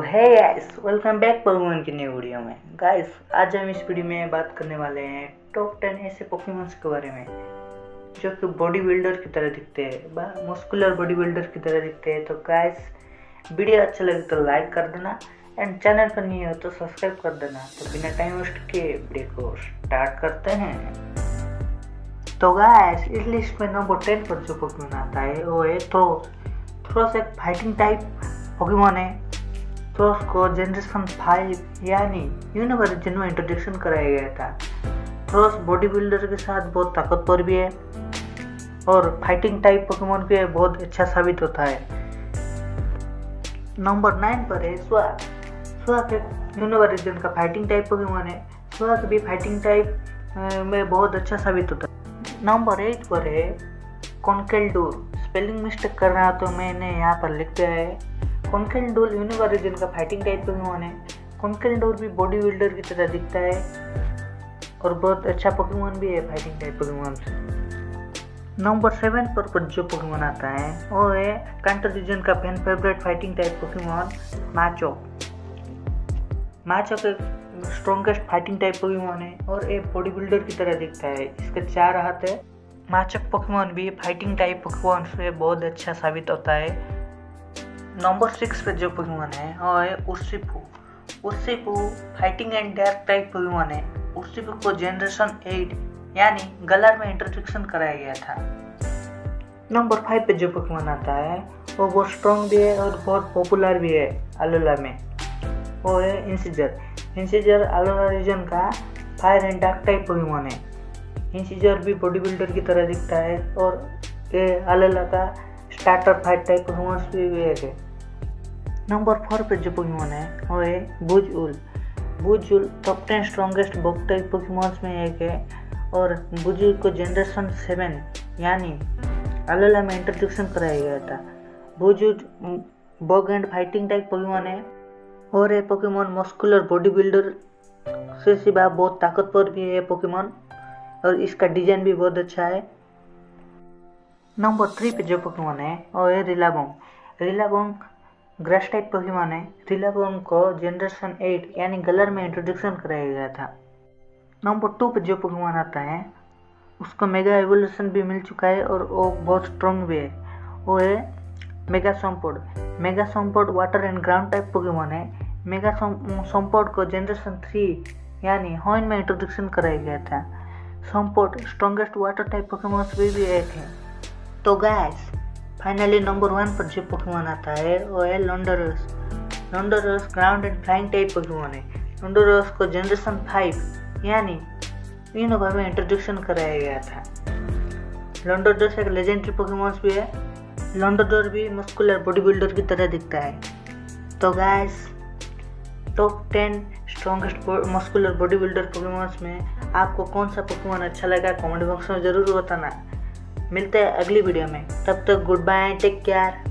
Guys welcome back Pokemon की नई video में। गाइस आज हम इस वीडियो में बात करने वाले हैं टॉप टेन ऐसे पोकेमोन्स के बारे में, जो कि बॉडी बिल्डर की तरह दिखते हैं। मस्कुलर बॉडी बिल्डर की तरह दिखते हैं। तो गाइस वीडियो अच्छा लगे तो लाइक कर देना एंड चैनल पर नहीं हो तो सब्सक्राइब कर देना। तो बिना टाइम वेस्ट के वीडियो को स्टार्ट करते हैं। तो गाइस इस लिस्ट में नंबर टेन पर जो पोकेमोन आता है, वो है थ्रोस थ्रोस एक फाइटिंग टाइप पोकेमोन है। तो उसको जनरेशन फाइव यानी यूनिवर्जन में इंट्रोडक्शन कराया गया था। थ्रोस बॉडी बिल्डर के साथ बहुत ताकतवर भी है और फाइटिंग टाइप पोकेमोन भी बहुत अच्छा साबित होता है। नंबर नाइन पर है स्वाग स्वाग एक यूनिवर्जन का फाइटिंग टाइप पोकेमोन है। स्वाग भी फाइटिंग टाइप में बहुत अच्छा साबित होता है। नंबर एट पर है कॉन्केल्डोर स्पेलिंग मिस्टेक कर रहा तो मैंने यहाँ पर लिख दिया है। कॉन्केल डोल यूनिवर्जन का फाइटिंग टाइप पोकेमोन है कॉन्केल डोल भी बॉडी बिल्डर की तरह दिखता है। और बहुत अच्छा पोकेमोन भी है फाइटिंग टाइप पोकेमोन से। नंबर सेवन पर जो पोकेमोन आता है। वो है कंटर रीजन का fan favourite fighting type Pokemon macho macho के स्ट्रॉन्गेस्ट फाइटिंग टाइप पोकेमोन है और एक बॉडी बिल्डर की तरह दिखता है। इसके चार हाथ है। माचक पोकेमोन भी फाइटिंग टाइप पोकेमोन से बहुत अच्छा साबित होता है। नंबर सिक्स पे जो पोकेमोन है वो है Urshifu. Urshifu fighting and dark type Pokemon है। उर्सिपू को जनरेशन एट यानी गलर में इंट्रोडक्शन कराया गया था। नंबर फाइव पे जो पोकेमोन आता है, वो बहुत स्ट्रॉन्ग भी है और बहुत पॉपुलर भी है अलोला में। वो है इंसीजर इंसीजर अलोला रीजन का fire and dark type Pokemon है। इंसीजर भी बॉडी बिल्डर की तरह दिखता है और ये अलोला का स्टार्टर फाइट टाइप पोकेमोन्स भी है। नंबर फोर पे जो पोकेमोन है वो है Buzzwole Buzzwole top ten strongest bug type Pokemons में एक है और बुजुल को जनरेशन सेवन यानी अलोला में इंट्रोडक्शन कराया गया था Buzzwole bug and fighting type Pokemon है और ये पोकेमोन मस्कुलर बॉडी बिल्डर से सिवा बहुत ताकतवर भी है पोकेमोन और इसका डिज़ाइन भी बहुत अच्छा है नंबर थ्री पे जो पोकेमोन है वो है Rillaboom Rillaboom grass type Pokemon है। रिलाबोंग को जनरेशन एट यानी गलर में इंट्रोडक्शन कराया गया था। नंबर टू पर जो पोकेमोन आता है उसको मेगा एवोल्यूशन भी मिल चुका है और वो बहुत स्ट्रॉन्ग भी है। वो है mega Swampert mega Swampert water and ground type Pokemon है। मेगा सोमपोड को जनरेशन थ्री यानी हॉइन में इंट्रोडक्शन कराया गया था। Swampert strongest water type Pokemons भी, भी एक है। तो गैस फाइनली नंबर वन पर जो पकवान आता है, वो है Landorus Landorus ground and flying type Pokemon है. लोंडोरस को जनरेशन फाइव यानी इनोवा में इंट्रोडक्शन कराया गया था. लोंडोरस एक लेजेंडरी पोकेमोन्स भी है. लोंडोडोर भी मस्कुलर बॉडी बिल्डर की तरह दिखता है. तो guess top ten strongest muscular body builder Pokemons में आपको कौन सा पोकेमोन अच्छा लगा? कमेंट बॉक्स में ज़रूर बताना. मिलते हैं अगली वीडियो में। तब तक गुड बाय टेक केयर।